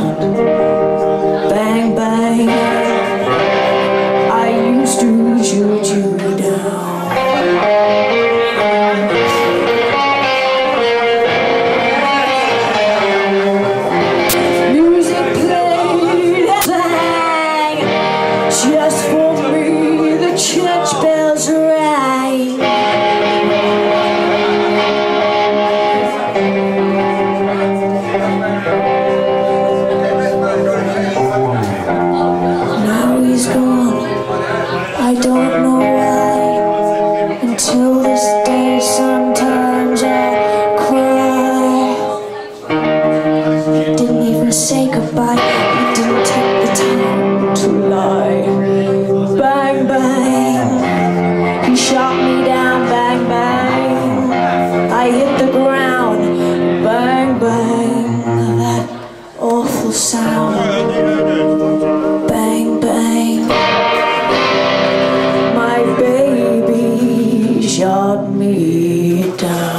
Bang, bang. I used to shoot you down. say goodbye. me down.